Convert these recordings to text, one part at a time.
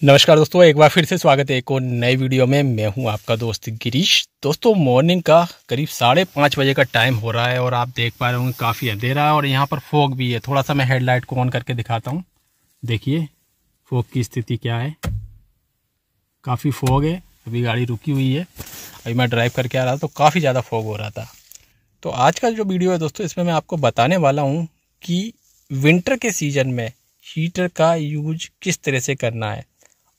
नमस्कार दोस्तों, एक बार फिर से स्वागत है एक और नए वीडियो में। मैं हूँ आपका दोस्त गिरीश। दोस्तों मॉर्निंग का करीब साढ़े पाँच बजे का टाइम हो रहा है और आप देख पा रहे होंगे काफ़ी अंधेरा है और यहाँ पर फोग भी है। थोड़ा सा मैं हेडलाइट को ऑन करके दिखाता हूँ। देखिए फोग की स्थिति क्या है? काफ़ी फोग है। अभी गाड़ी रुकी हुई है। अभी मैं ड्राइव करके आ रहा था तो काफ़ी ज़्यादा फोग हो रहा था। तो आज का जो वीडियो है दोस्तों, इसमें मैं आपको बताने वाला हूँ कि विंटर के सीज़न में हीटर का यूज़ किस तरह से करना है।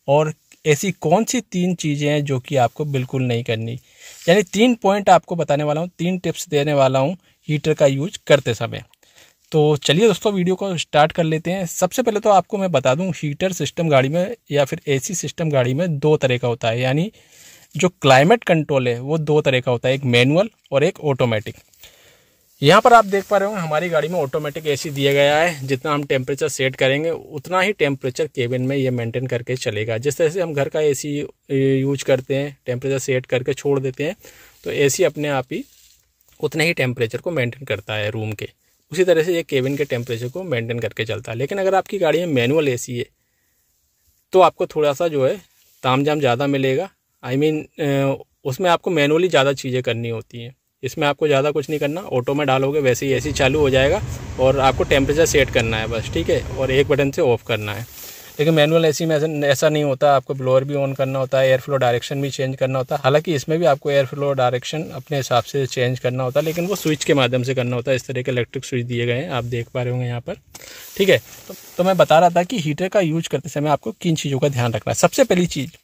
और ऐसी कौन सी तीन चीज़ें हैं जो कि आपको बिल्कुल नहीं करनी? यानी तीन पॉइंट आपको बताने वाला हूँ, तीन टिप्स देने वाला हूँ हीटर का यूज़ करते समय। तो चलिए दोस्तों वीडियो को स्टार्ट कर लेते हैं। सबसे पहले तो आपको मैं बता दूँ हीटर सिस्टम गाड़ी में या फिर एसी सिस्टम गाड़ी में दो तरह का होता है। यानी जो क्लाइमेट कंट्रोल है, वो दो तरह का होता है, एक मैनुअल और एक ऑटोमेटिक यहाँ पर आप देख पा रहे हो हमारी गाड़ी में ऑटोमेटिक एसी दिया गया है। जितना हम टेम्परेचर सेट करेंगे उतना ही टेम्परेचर केबिन में ये मेंटेन करके चलेगा। जिस तरह से हम घर का एसी यूज़ करते हैं टेम्परेचर सेट करके छोड़ देते हैं तो एसी अपने आप ही उतने ही टेम्परेचर को मेंटेन करता है रूम के। उसी तरह से ये केबिन के टेम्परेचर को मेंटेन करके चलता है। लेकिन अगर आपकी गाड़ी में मैनुअल एसी है तो आपको थोड़ा सा जो है ताम जाम ज़्यादा मिलेगा। आई I मीन mean, उसमें आपको मैनुअली ज़्यादा चीज़ें करनी होती हैं। इसमें आपको ज़्यादा कुछ नहीं करना ऑटो में डालोगे वैसे ही ऐसी चालू हो जाएगा और आपको टेम्परेचर सेट करना है बस ठीक है? और एक बटन से ऑफ़ करना है। लेकिन मैनुअल एसी में ऐसा नहीं होता आपको ब्लोअर भी ऑन करना होता है एयर फ्लो डायरेक्शन भी चेंज करना होता है। हालाँकि इसमें भी आपको एयर फ्लो डायरेक्शन अपने हिसाब से चेंज करना होता है लेकिन वो स्विच के माध्यम से करना होता है। इस तरह के इलेक्ट्रिक स्विच दिए गए हैं आप देख पा रहे होंगे यहाँ पर ठीक है? तो, तो मैं बता रहा था कि हीटर का यूज़ करते समय आपको किन चीज़ों का ध्यान रखना है। सबसे पहली चीज़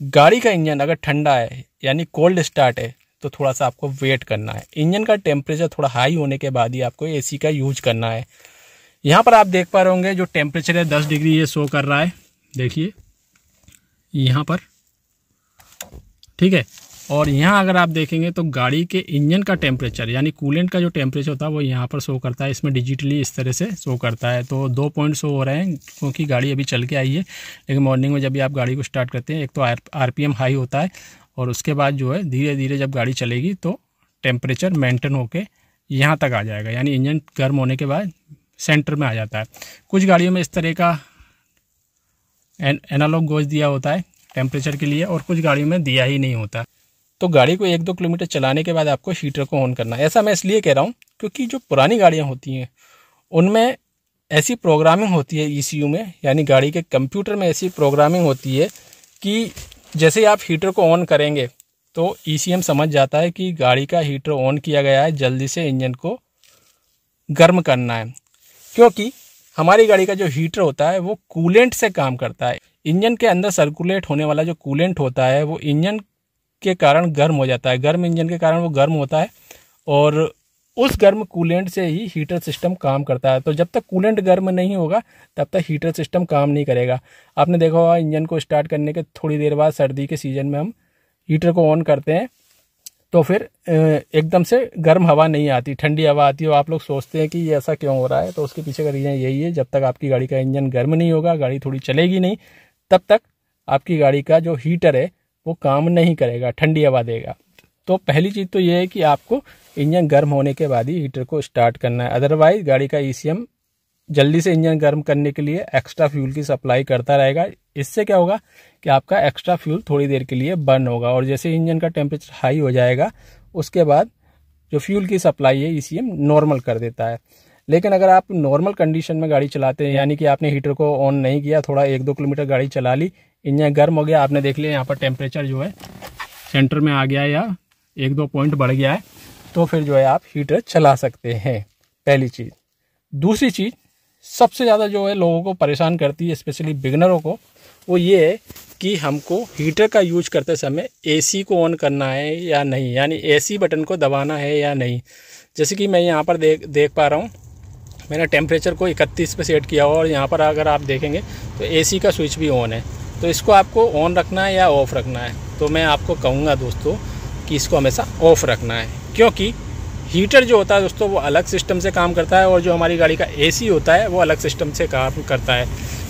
गाड़ी का इंजन अगर ठंडा है यानी कोल्ड स्टार्ट है तो थोड़ा सा आपको वेट करना है। इंजन का टेम्परेचर थोड़ा हाई होने के बाद ही आपको एसी का यूज़ करना है। यहाँ पर आप देख पा रहे होंगे जो टेम्परेचर है दस डिग्री ये शो कर रहा है। देखिए, यहाँ पर। ठीक है? और यहाँ अगर आप देखेंगे तो गाड़ी के इंजन का टेम्परेचर, यानी कूलेंट का जो टेम्परेचर होता है, वो यहाँ पर शो करता है। इसमें डिजिटली इस तरह से शो करता है। तो दो पॉइंट शो हो रहे हैं, क्योंकि गाड़ी अभी चल के आई है। लेकिन मॉर्निंग में जब भी आप गाड़ी को स्टार्ट करते हैं, एक तो आर आर हाई होता है और उसके बाद जो है धीरे धीरे जब गाड़ी चलेगी तो टेम्परेचर मेंटेन होके यहाँ तक आ जाएगा। यानी इंजन गर्म होने के बाद सेंटर में आ जाता है। कुछ गाड़ियों में इस तरह का एन, एनालॉग गोज दिया होता है टेम्परेचर के लिए और कुछ गाड़ियों में दिया ही नहीं होता। तो गाड़ी को एक दो किलोमीटर चलाने के बाद आपको हीटर को ऑन करना ऐसा मैं इसलिए कह रहा हूँ क्योंकि जो पुरानी गाड़ियाँ होती हैं उनमें ऐसी प्रोग्रामिंग होती है ईसीयू में यानी गाड़ी के कंप्यूटर में ऐसी प्रोग्रामिंग होती है कि जैसे ही आप हीटर को ऑन करेंगे तो ई e समझ जाता है कि गाड़ी का हीटर ऑन किया गया है, जल्दी से इंजन को गर्म करना है। क्योंकि हमारी गाड़ी का जो हीटर होता है, वो कूलेंट से काम करता है। इंजन के अंदर सर्कुलेट होने वाला जो कूलेंट होता है, वो इंजन के कारण गर्म हो जाता है। गर्म इंजन के कारण वो गर्म होता है और उस गर्म कूलेंट से ही हीटर सिस्टम काम करता है। तो जब तक कूलेंट गर्म नहीं होगा, तब तक हीटर सिस्टम काम नहीं करेगा। आपने देखा होगा, इंजन को स्टार्ट करने के थोड़ी देर बाद सर्दी के सीज़न में हम हीटर को ऑन करते हैं तो फिर एकदम से गर्म हवा नहीं आती, ठंडी हवा आती है। आप लोग सोचते हैं कि ये ऐसा क्यों हो रहा है? तो उसके पीछे का रीज़न यही है, जब तक आपकी गाड़ी का इंजन गर्म नहीं होगा, गाड़ी थोड़ी चलेगी नहीं, तब तक आपकी गाड़ी का जो हीटर है, वो काम नहीं करेगा, ठंडी हवा देगा। तो पहली चीज़ तो ये है कि आपको इंजन गर्म होने के बाद ही हीटर को स्टार्ट करना है। अदरवाइज़ गाड़ी का ईसीएम e जल्दी से इंजन गर्म करने के लिए एक्स्ट्रा फ्यूल की सप्लाई करता रहेगा। इससे क्या होगा कि आपका एक्स्ट्रा फ्यूल थोड़ी देर के लिए बर्न होगा और जैसे इंजन का टेम्परेचर हाई हो जाएगा, उसके बाद जो फ्यूल की सप्लाई है ईसीएम नॉर्मल कर देता है। लेकिन अगर आप नॉर्मल कंडीशन में गाड़ी चलाते हैं, यानी कि आपने हीटर को ऑन नहीं किया, थोड़ा एक दो किलोमीटर गाड़ी चला ली, इंजन गर्म हो गया, आपने देख लिया यहाँ पर टेम्परेचर जो है सेंटर में आ गया या एक दो पॉइंट बढ़ गया है तो फिर जो है आप हीटर चला सकते हैं, पहली चीज़। दूसरी चीज़, सबसे ज़्यादा जो है लोगों को परेशान करती है स्पेशली बिगनरों को, वो ये है कि हमको हीटर का यूज़ करते समय एसी को ऑन करना है या नहीं, यानी एसी बटन को दबाना है या नहीं। जैसे कि मैं यहाँ पर देख देख पा रहा हूँ, मैंने टेम्परेचर को 31 पे सेट किया और यहाँ पर अगर आप देखेंगे तो एसी का स्विच भी ऑन है। तो इसको आपको ऑन रखना है या ऑफ़ रखना है तो मैं आपको कहूँगा दोस्तों कि इसको हमेशा ऑफ़ रखना है। क्योंकि हीटर जो होता है दोस्तों, वो अलग सिस्टम से काम करता है और जो हमारी गाड़ी का एसी होता है, वो अलग सिस्टम से काम करता है।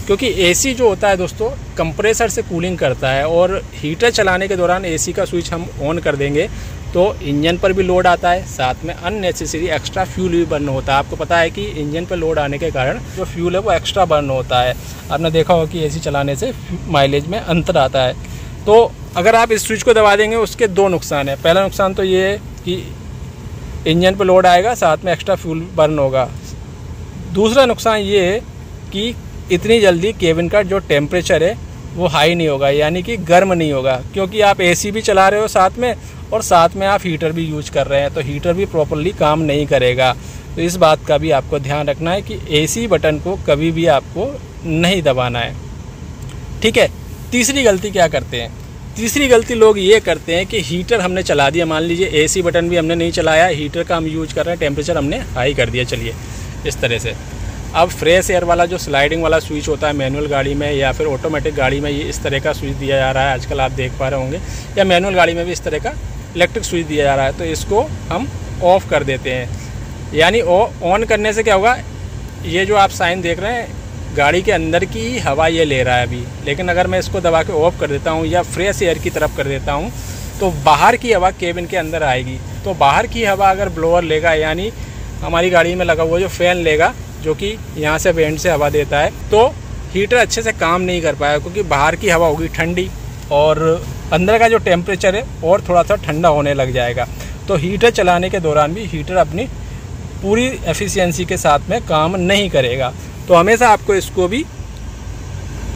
क्योंकि एसी जो होता है दोस्तों कंप्रेसर से कूलिंग करता है और हीटर चलाने के दौरान एसी का स्विच हम ऑन कर देंगे तो इंजन पर भी लोड आता है। साथ में अननेसेसरी एक्स्ट्रा फ्यूल भी बर्न होता है। आपको पता है कि इंजन पर लोड आने के कारण जो फ्यूल है वो एक्स्ट्रा बर्न होता है। आपने देखा होगा कि एसी चलाने से माइलेज में अंतर आता है। तो अगर आप इस स्विच को दबा देंगे, उसके दो नुकसान है। पहला नुकसान तो ये है कि इंजन पर लोड आएगा, साथ में एक्स्ट्रा फ्यूल बर्न होगा। दूसरा नुकसान ये है कि इतनी जल्दी केबिन का जो टेम्परेचर है, वो हाई नहीं होगा, यानी कि गर्म नहीं होगा, क्योंकि आप एसी भी चला रहे हो साथ में और साथ में आप हीटर भी यूज़ कर रहे हैं तो हीटर भी प्रॉपरली काम नहीं करेगा। तो इस बात का भी आपको ध्यान रखना है कि एसी बटन को कभी भी आपको नहीं दबाना है। ठीक है, तीसरी गलती क्या करते हैं? तीसरी गलती लोग ये करते हैं कि हीटर हमने चला दिया। मान लीजिए एसी बटन भी हमने नहीं चलाया, हीटर का हम यूज़ कर रहे हैं टेम्परेचर हमने हाई कर दिया। चलिए, इस तरह से। अब फ्रेश एयर वाला जो स्लाइडिंग वाला स्विच होता है मैनुअल गाड़ी में या फिर ऑटोमेटिक गाड़ी में, ये इस तरह का स्विच दिया जा रहा है। आजकल आप देख पा रहे होंगे, या मैनुअल गाड़ी में भी इस तरह का इलेक्ट्रिक स्विच दिया जा रहा है। तो इसको हम ऑफ़ कर देते हैं। यानी ऑन करने से क्या होगा? ये जो आप साइन देख रहे हैं गाड़ी के अंदर की हवा ये ले रहा है अभी। लेकिन अगर मैं इसको दबा के ऑफ़ कर देता हूँ या फ्रेश एयर की तरफ़ कर देता हूँ तो बाहर की हवा केबिन के अंदर आएगी। तो बाहर की हवा अगर ब्लोअर लेगा, यानी हमारी गाड़ी में लगा हुआ जो फ़ैन लेगा, जो कि यहाँ से वेंट से हवा देता है तो हीटर अच्छे से काम नहीं कर पाया क्योंकि बाहर की हवा होगी ठंडी और अंदर का जो टेम्परेचर है, और थोड़ा सा ठंडा होने लग जाएगा। तो हीटर चलाने के दौरान भी हीटर अपनी पूरी एफिशिएंसी के साथ में काम नहीं करेगा। तो हमेशा आपको इसको भी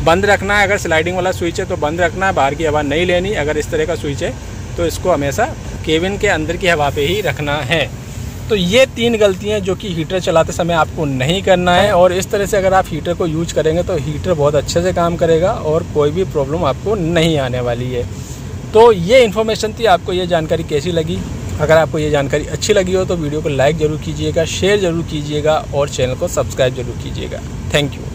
बंद रखना है। अगर स्लाइडिंग वाला स्विच है तो बंद रखना है। बाहर की हवा नहीं लेनी। अगर इस तरह का स्विच है तो इसको हमेशा केबिन के अंदर की हवा पे ही रखना है। तो ये तीन गलतियाँ जो कि हीटर चलाते समय आपको नहीं करना है। और इस तरह से अगर आप हीटर को यूज़ करेंगे तो हीटर बहुत अच्छे से काम करेगा और कोई भी प्रॉब्लम आपको नहीं आने वाली है। तो ये इन्फॉर्मेशन थी। आपको ये जानकारी कैसी लगी? अगर आपको ये जानकारी अच्छी लगी हो तो वीडियो को लाइक ज़रूर कीजिएगा शेयर ज़रूर कीजिएगा और चैनल को सब्सक्राइब ज़रूर कीजिएगा। Thank you